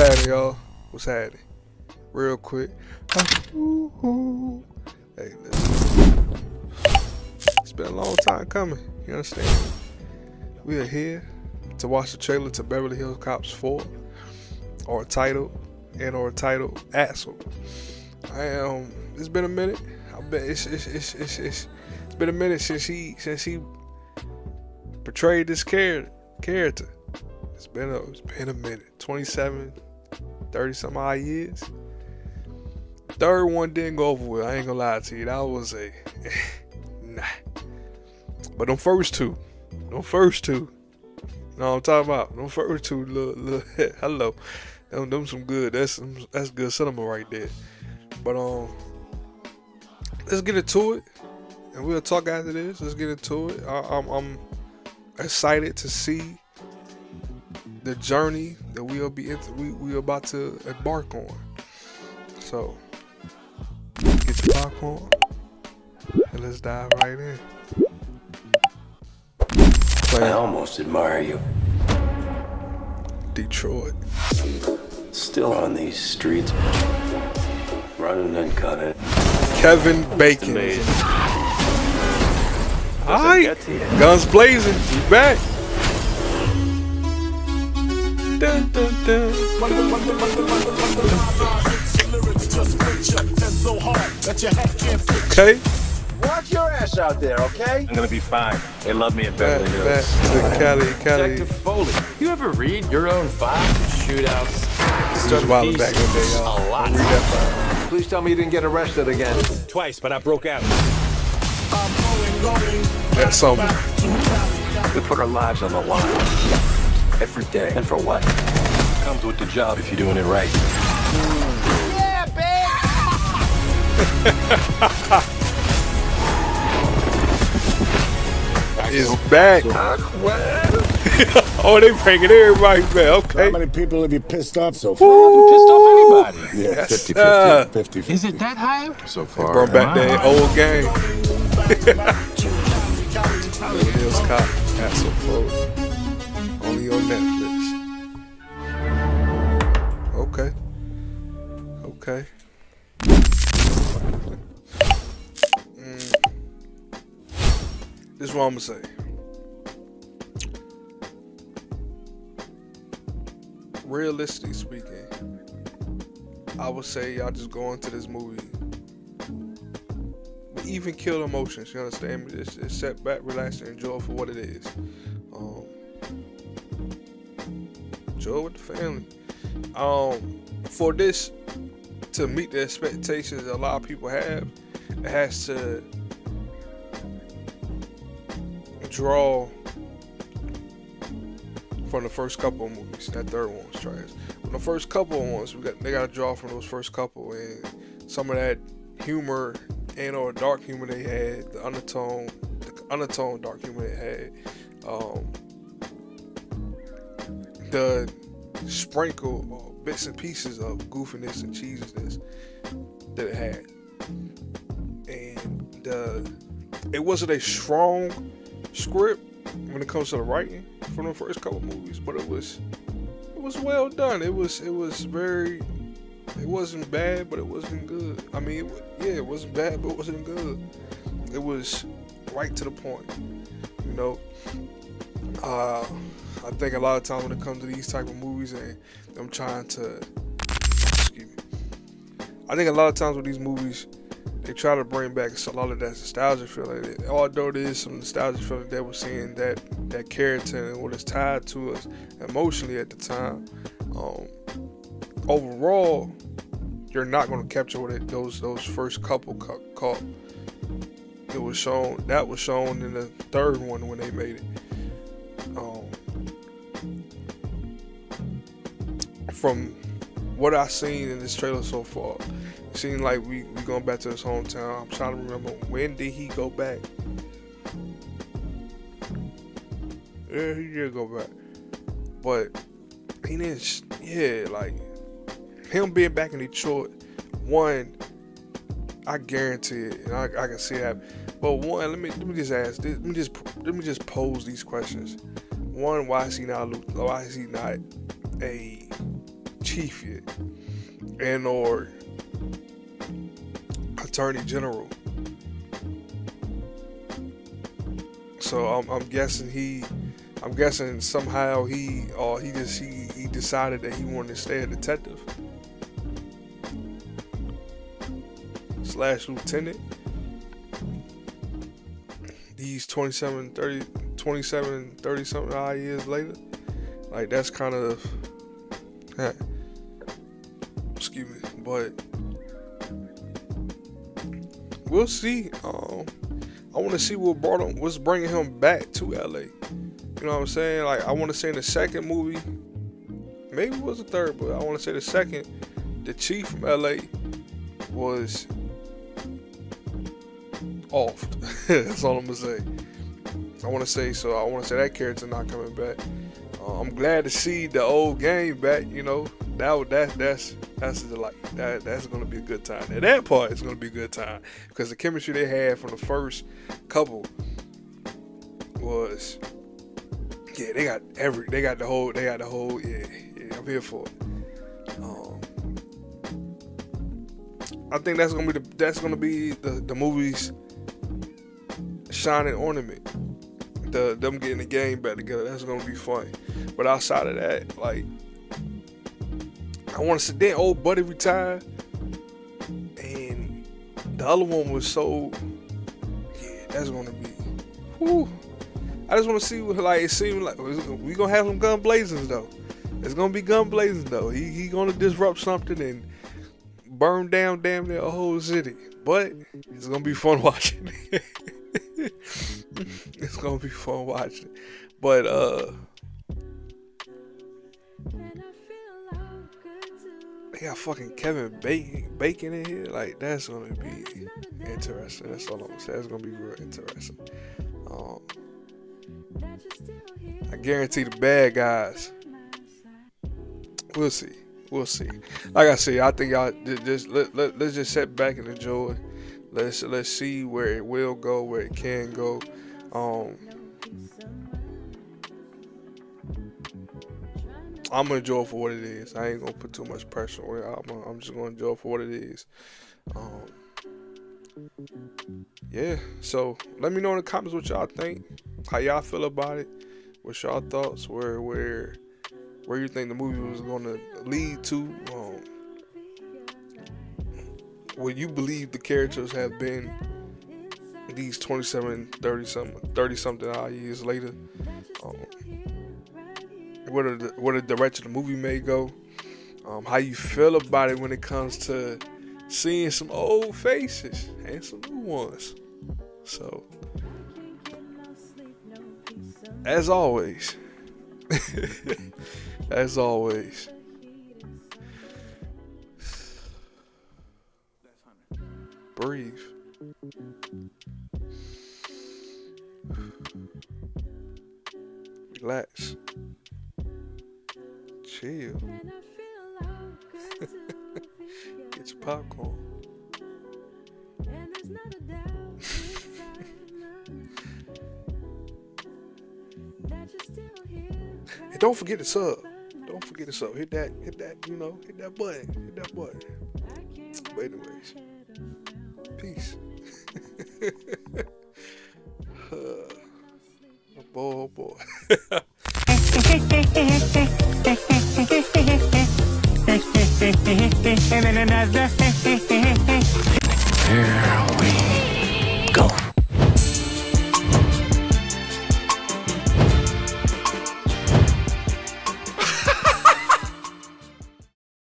happening, y'all? What's happening? Real quick. It's been a long time coming. You understand? We are here to watch the trailer to Beverly Hills Cops 4, or title, and or title Axel. I am. It's been a minute. I bet it's it's, it's it's it's it's been a minute since he since he portrayed this character character. It's been a it's been a minute. 27, 30 some odd years. Third one didn't go over well. I ain't gonna lie to you. That was a nah. But them first two, them first two. No, I'm talking about them first two. Look, look, hello, them, them some good. That's that's good cinema right there. But um, let's get into it, and we'll talk after this. Let's get into it. I, I'm I'm excited to see the journey that we'll be into, we we about to embark on. So get your popcorn and let's dive right in. I almost admire you. Detroit. Still on these streets, running and gunning. Kevin Bacon. Alright. Guns blazing. He's back. Dun, dun, dun. Okay. Watch your ass out there, okay? I'm gonna be fine. They love me in Back, Beverly back Hills. to Cali, Cali. Detective Foley, you ever read your own files? Shootouts, He's stuff wilding back in the day, y'all. A lot. Read that file. Please tell me you didn't get arrested again. Twice, but I broke out. That's something. We put our lives on the line every day. And for what? Comes with the job if you're doing it right. Is back. oh, they bringing everybody back. How many people have you pissed off so far? i haven't Pissed off anybody. Yeah, Yes, 50 sir. Uh, 50 50 Is it that high? so far. Brought back that old game. Beverly Hills Cop, Castle Float. Only on Netflix. Okay. Okay. Mm. This is what I'm gonna say. Realistically speaking, I would say y'all just go into this movie even kill emotions. You understand me? Just, just sit back, relax, and enjoy for what it is. Um, enjoy with the family. Um, for this to meet the expectations that a lot of people have, it has to draw from the first couple of movies. That third one was trash. From the first couple of ones, we got they got to draw from those first couple, and some of that humor and or dark humor they had, the undertone, the undertone dark humor they had, um, the sprinkle bits and pieces of goofiness and cheesiness that it had, and the it wasn't a strong script when it comes to the writing from the first couple movies, but it was it was well done. It was it was very it wasn't bad, but it wasn't good. I mean, it, yeah, it wasn't bad, but it wasn't good. It was right to the point. You know, uh, I think a lot of times when it comes to these type of movies and them trying to, excuse me, I think a lot of times with these movies, they try to bring back a lot of that nostalgia feeling. Although there is some nostalgia feeling that we're seeing that that character and what is tied to us emotionally at the time. Um, overall, you're not going to capture what it, those those first couple caught. It was shown that was shown in the third one when they made it. Um, from what I've seen in this trailer so far, it seems like we we going back to his hometown. I'm trying to remember when did he go back. Yeah, he did go back, but he didn't. Yeah, like him being back in Detroit. One, I guarantee it, and I, I can see that. But one, let me let me just ask. Let me just let me just pose these questions. One, why is he not? Why is he not a chief yet, and or attorney general. So I'm, I'm guessing he, I'm guessing somehow he, or he just he, he decided that he wanted to stay a detective slash lieutenant. These 27, 30, 27, 30 something years later, like that's kind of, excuse me, but we'll see. Um, I want to see what brought him, what's bringing him back to LA. You know what I'm saying? Like I want to say in the second movie, maybe it was the third, but I want to say the second, the chief from LA was off. That's all I'm gonna say. I want to say so. I want to say that character not coming back. Uh, I'm glad to see the old game back. You know that that that's that's like that that's gonna be a good time. And that part is gonna be a good time because the chemistry they had from the first couple was yeah they got every they got the whole they got the whole yeah yeah I'm here for it. Um, I think that's gonna be the that's gonna be the the movie's shining ornament. The them getting the game back together. That's gonna be fun. But outside of that, like I want to say then old buddy retired, and the other one was so yeah. That's gonna be. Whew. I just want to see what like it seemed like we gonna have some gun blazing though. It's gonna be gun blazing though. He he gonna disrupt something and burn down damn near a whole city. But it's gonna be fun watching. it's gonna be fun watching. But uh they got fucking Kevin Bacon Bacon in here. Like that's gonna be interesting. That's all I'm saying. It's gonna be real interesting. Um, I guarantee the bad guys. We'll see. We'll see. Like I said, I think y'all just let, let, let's just sit back and enjoy. Let's let's see where it will go, where it can go. Um, I'm gonna enjoy for what it is. I ain't gonna put too much pressure on it. I'm, I'm just gonna enjoy for what it is. Um, yeah. So let me know in the comments what y'all think. How y'all feel about it? What's y'all thoughts? Where where where you think the movie was gonna lead to? Um, what you believe the characters have been these 27, 30 something, 30 something odd years later. Um, where the where the direction of the movie may go. Um, how you feel about it when it comes to seeing some old faces and some new ones. So, as always, as always, breathe. Relax. Chill. Get your popcorn. and don't forget to sub. Don't forget to sub. Hit that, hit that, you know, hit that button. Hit that button. But anyways, Peace. oh boy, oh boy.